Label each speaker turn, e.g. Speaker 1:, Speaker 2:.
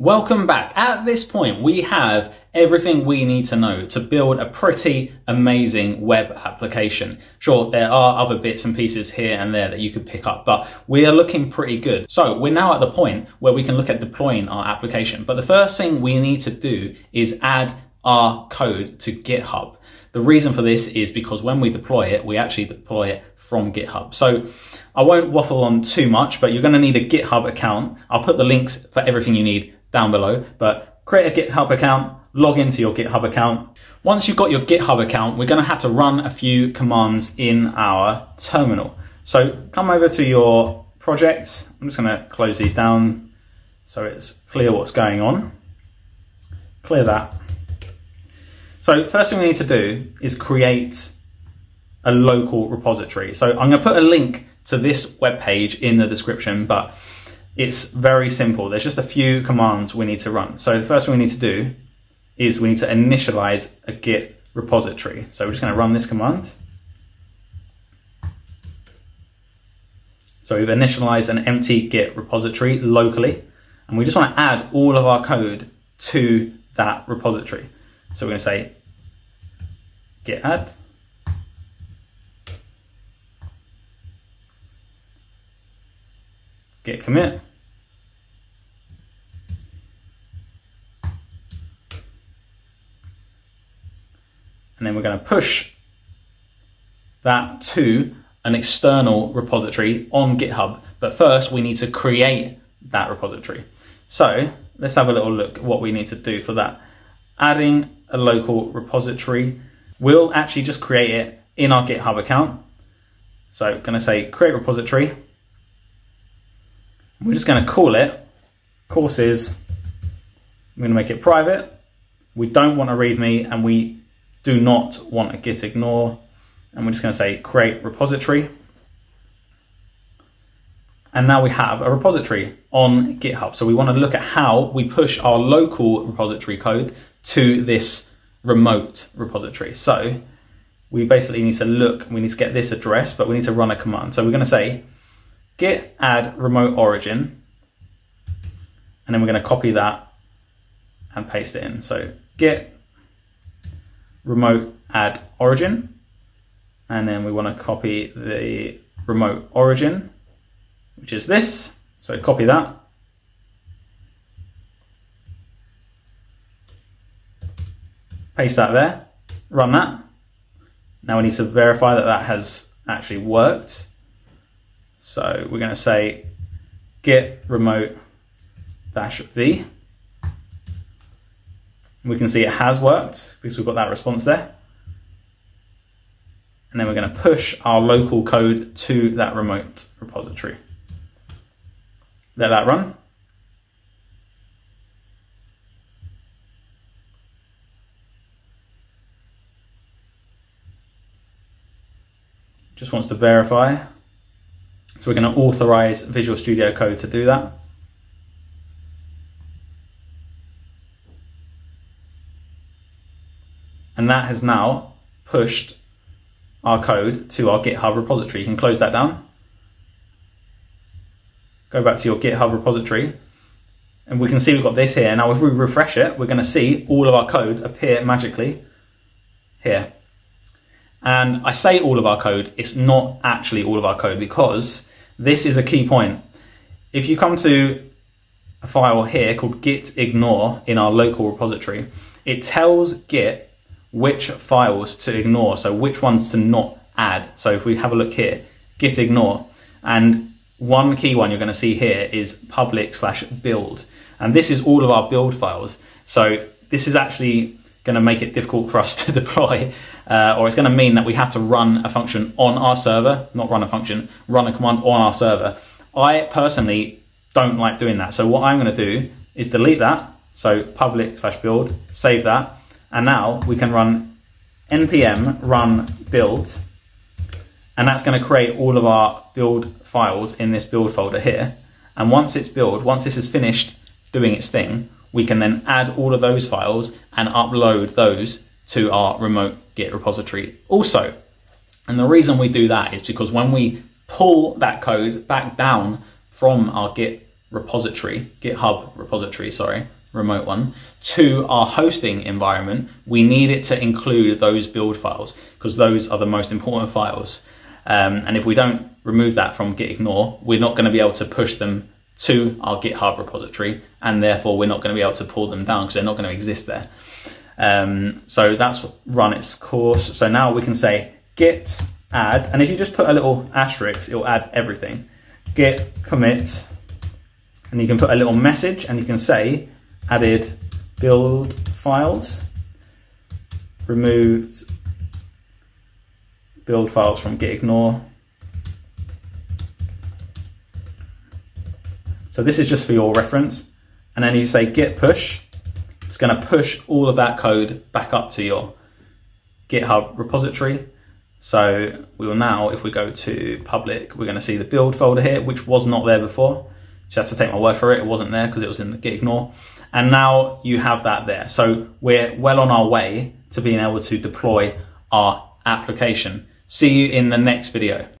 Speaker 1: Welcome back. At this point, we have everything we need to know to build a pretty amazing web application. Sure, there are other bits and pieces here and there that you could pick up, but we are looking pretty good. So we're now at the point where we can look at deploying our application. But the first thing we need to do is add our code to GitHub. The reason for this is because when we deploy it, we actually deploy it from GitHub. So I won't waffle on too much, but you're going to need a GitHub account. I'll put the links for everything you need down below, but create a GitHub account, log into your GitHub account. Once you've got your GitHub account, we're gonna have to run a few commands in our terminal. So come over to your project. I'm just gonna close these down so it's clear what's going on. Clear that. So first thing we need to do is create a local repository. So I'm gonna put a link to this web page in the description, but it's very simple. There's just a few commands we need to run. So the first thing we need to do is we need to initialize a Git repository. So we're just going to run this command. So we've initialized an empty Git repository locally, and we just want to add all of our code to that repository. So we're going to say git add git commit. And then we're going to push that to an external repository on GitHub. But first we need to create that repository. So let's have a little look at what we need to do for that. Adding a local repository, we'll actually just create it in our GitHub account. So I'm going to say create repository we're just going to call it courses. I'm going to make it private. We don't want a README and we do not want a git ignore. And we're just going to say create repository. And now we have a repository on GitHub. So we want to look at how we push our local repository code to this remote repository. So we basically need to look, we need to get this address, but we need to run a command. So we're going to say git add remote origin, and then we're going to copy that and paste it in. So git remote add origin, and then we want to copy the remote origin, which is this. So copy that. Paste that there, run that. Now we need to verify that that has actually worked. So we're going to say git remote dash v. We can see it has worked because we've got that response there. And then we're going to push our local code to that remote repository. Let that run. Just wants to verify so we're going to authorize Visual Studio Code to do that. That has now pushed our code to our GitHub repository. You can close that down. Go back to your GitHub repository and we can see we've got this here. Now if we refresh it, we're going to see all of our code appear magically here. And I say all of our code, it's not actually all of our code because this is a key point. If you come to a file here called git ignore in our local repository, it tells git which files to ignore, so which ones to not add. So if we have a look here, git ignore, and one key one you're going to see here is public slash build. And this is all of our build files. So this is actually going to make it difficult for us to deploy, uh, or it's going to mean that we have to run a function on our server, not run a function, run a command on our server. I personally don't like doing that. So what I'm going to do is delete that. So public slash build, save that. And now we can run npm run build. And that's going to create all of our build files in this build folder here. And once it's built, once this is finished doing its thing, we can then add all of those files and upload those to our remote Git repository also. And the reason we do that is because when we pull that code back down from our Git repository, GitHub repository, sorry, remote one, to our hosting environment, we need it to include those build files because those are the most important files. Um, and if we don't remove that from gitignore, we're not going to be able to push them to our GitHub repository, and therefore we're not going to be able to pull them down because they're not going to exist there. Um, so that's run its course. So now we can say git add, and if you just put a little asterisk, it will add everything. Git commit, and you can put a little message, and you can say added build files, removed build files from gitignore. So this is just for your reference. And then you say git push, it's gonna push all of that code back up to your GitHub repository. So we will now, if we go to public, we're gonna see the build folder here, which was not there before. You have to take my word for it, it wasn't there because it was in the gitignore. And now you have that there. So we're well on our way to being able to deploy our application. See you in the next video.